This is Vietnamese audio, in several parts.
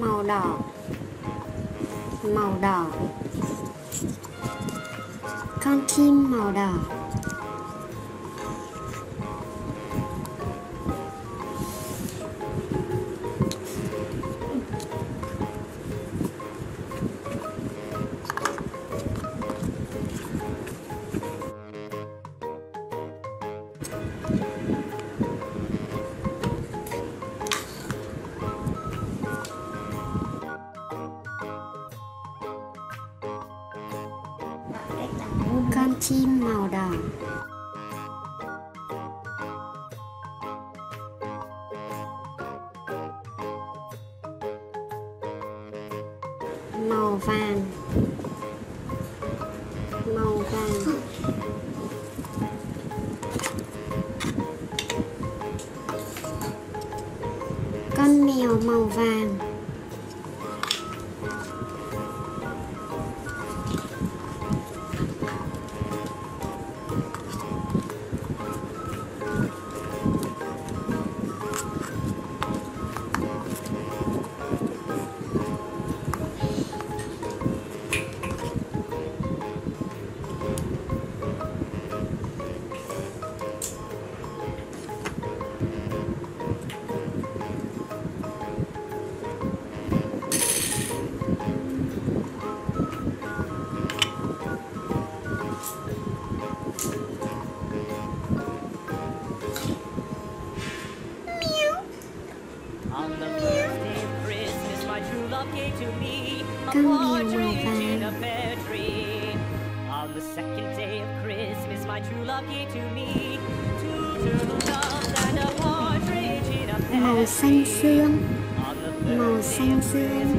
màu đỏ. Màu đỏ. Con chim màu đỏ. chim màu đỏ. Màu vàng. Màu vàng. Con mèo màu vàng. cưng điều màu vàng On the second day of Christmas, my true love gave to me. Two turtle and a partridge in a pear Màu xanh xương, màu xanh xương.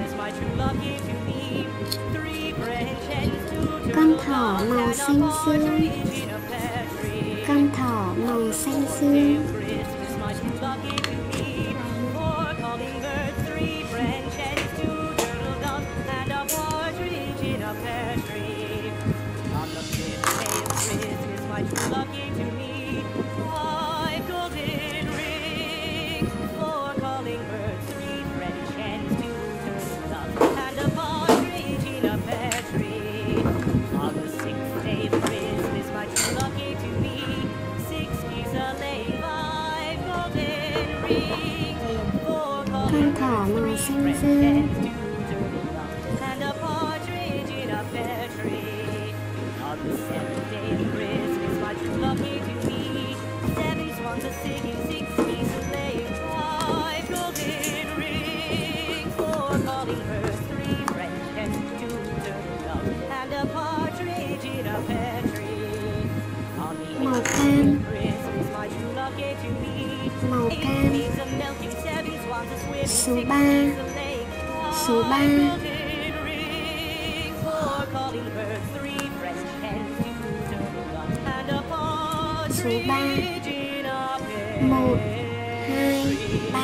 Con thỏ màu xanh xương, con thỏ màu xanh xương. friend and do the love and a partridge in a pear tree. On the seventh day of Christmas, my true love gave to me. seven swans a sick Số 3 Số 3 Số 3 1 2 3